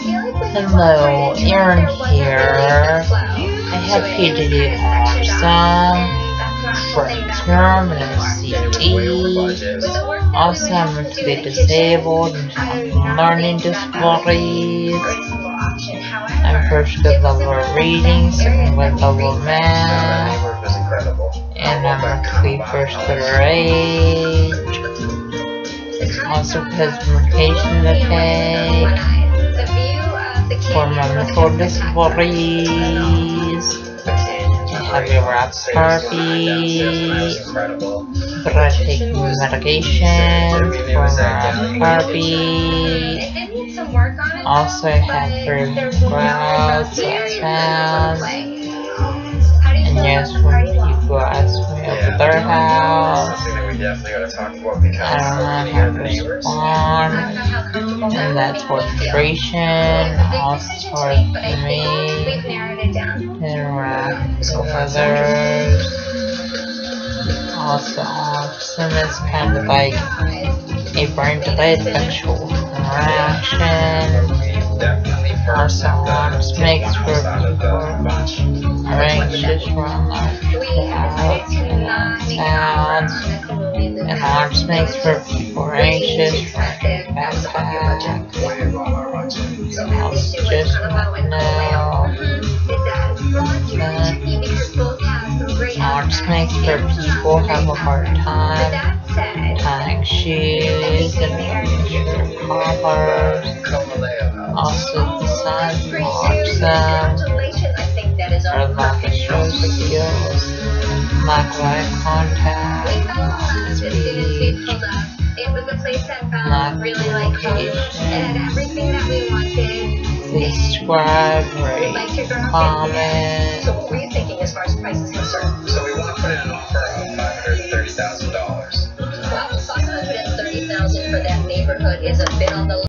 Hello, Aaron here. I have here to do awesome for CD. Awesome to be disabled and have learning disabilities. I'm first good level of reading, second good level of math, and I'm actually first good rate. Also has medication to take for disabilities. I have a rap therapy, but medication for therapy. Also, I have three clouds, and yes, I don't know how to respond, and that's frustration, also hard for me interact with others. Also, is kind of like a brain delayed sexual interaction. Also, arms makes for people are anxious from loud sounds, arms makes for are anxious backpack. Just to arms makes for people have a hard time tying shoes and making. Also, the marks them contact, lack of location. Please subscribe, rate, comment. So what were you thinking as far as price is concerned? So we want to put in an offer of five hundred thirty thousand dollars. Well, five hundred and thirty thousand for that neighborhood is a bit on the